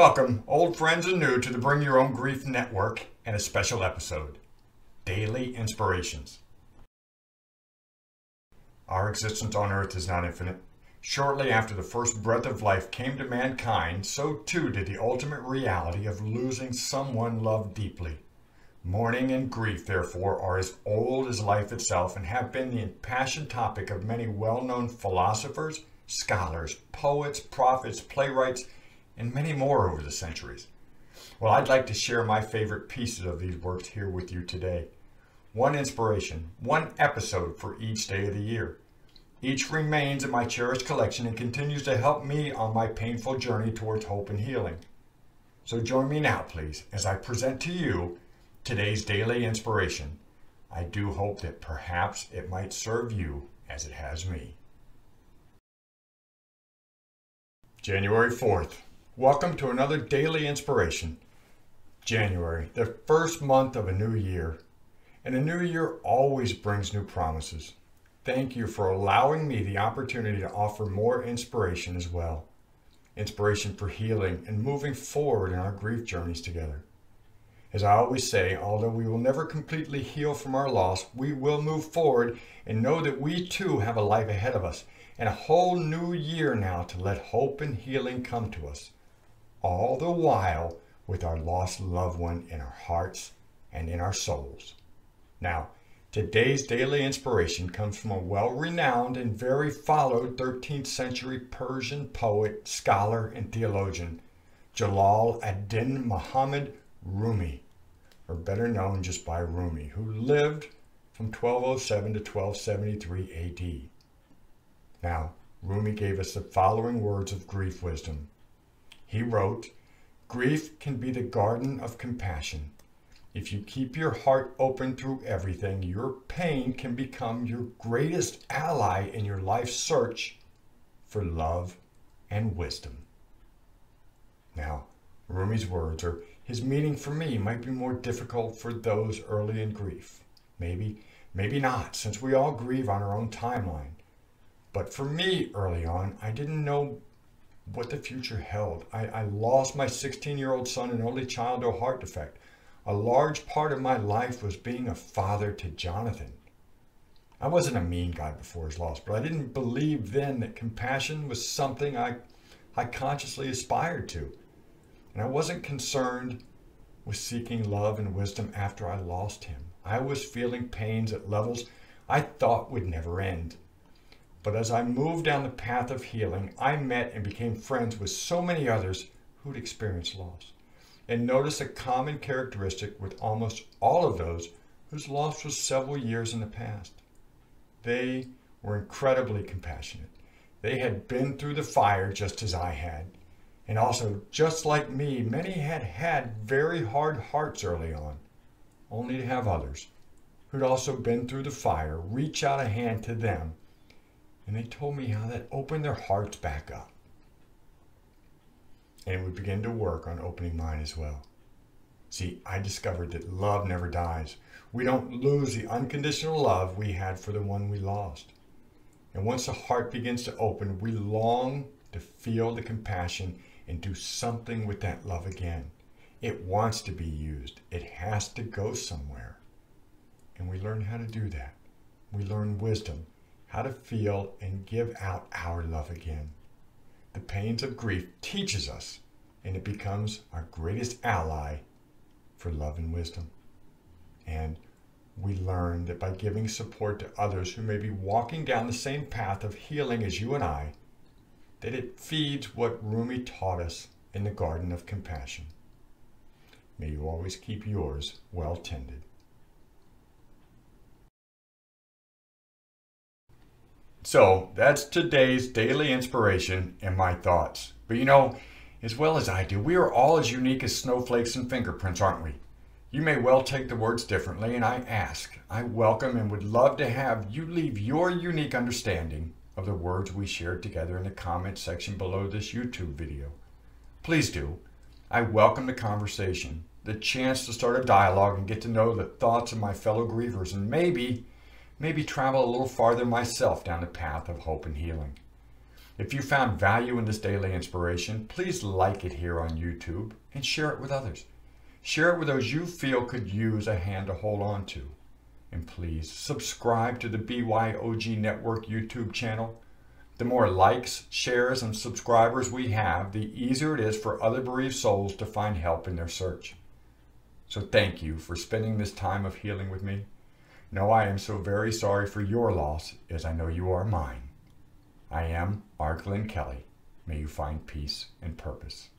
Welcome, old friends and new, to the Bring Your Own Grief Network and a special episode Daily Inspirations. Our existence on earth is not infinite. Shortly after the first breath of life came to mankind, so too did the ultimate reality of losing someone loved deeply. Mourning and grief, therefore, are as old as life itself and have been the impassioned topic of many well known philosophers, scholars, poets, prophets, playwrights, and many more over the centuries. Well, I'd like to share my favorite pieces of these works here with you today. One inspiration, one episode for each day of the year. Each remains in my cherished collection and continues to help me on my painful journey towards hope and healing. So join me now, please, as I present to you today's daily inspiration. I do hope that perhaps it might serve you as it has me. January 4th. Welcome to another daily inspiration. January, the first month of a new year. And a new year always brings new promises. Thank you for allowing me the opportunity to offer more inspiration as well. Inspiration for healing and moving forward in our grief journeys together. As I always say, although we will never completely heal from our loss, we will move forward and know that we too have a life ahead of us and a whole new year now to let hope and healing come to us all the while with our lost loved one in our hearts and in our souls. Now, today's daily inspiration comes from a well renowned and very followed 13th century Persian poet, scholar, and theologian, Jalal ad-Din Muhammad Rumi, or better known just by Rumi, who lived from 1207 to 1273 AD. Now, Rumi gave us the following words of grief wisdom he wrote, Grief can be the garden of compassion. If you keep your heart open through everything, your pain can become your greatest ally in your life's search for love and wisdom. Now, Rumi's words, or his meaning for me, might be more difficult for those early in grief. Maybe, maybe not, since we all grieve on our own timeline. But for me early on, I didn't know what the future held. I, I lost my 16 year old son, an only child to a heart defect. A large part of my life was being a father to Jonathan. I wasn't a mean guy before his loss, but I didn't believe then that compassion was something I, I consciously aspired to. And I wasn't concerned with seeking love and wisdom after I lost him. I was feeling pains at levels I thought would never end. But as I moved down the path of healing, I met and became friends with so many others who'd experienced loss. And noticed a common characteristic with almost all of those whose loss was several years in the past. They were incredibly compassionate. They had been through the fire just as I had. And also, just like me, many had had very hard hearts early on, only to have others who'd also been through the fire reach out a hand to them and they told me how that opened their hearts back up. And it would begin to work on opening mine as well. See, I discovered that love never dies. We don't lose the unconditional love we had for the one we lost. And once the heart begins to open, we long to feel the compassion and do something with that love again. It wants to be used. It has to go somewhere. And we learn how to do that. We learn wisdom how to feel and give out our love again. The pains of grief teaches us, and it becomes our greatest ally for love and wisdom. And we learn that by giving support to others who may be walking down the same path of healing as you and I, that it feeds what Rumi taught us in the Garden of Compassion. May you always keep yours well tended. So that's today's daily inspiration and my thoughts. But you know, as well as I do, we are all as unique as snowflakes and fingerprints, aren't we? You may well take the words differently, and I ask, I welcome and would love to have you leave your unique understanding of the words we shared together in the comment section below this YouTube video. Please do. I welcome the conversation, the chance to start a dialogue and get to know the thoughts of my fellow grievers, and maybe maybe travel a little farther myself down the path of hope and healing. If you found value in this daily inspiration, please like it here on YouTube and share it with others. Share it with those you feel could use a hand to hold on to. And please subscribe to the BYOG Network YouTube channel. The more likes, shares, and subscribers we have, the easier it is for other bereaved souls to find help in their search. So thank you for spending this time of healing with me. Know I am so very sorry for your loss as I know you are mine. I am R. Glenn Kelly. May you find peace and purpose.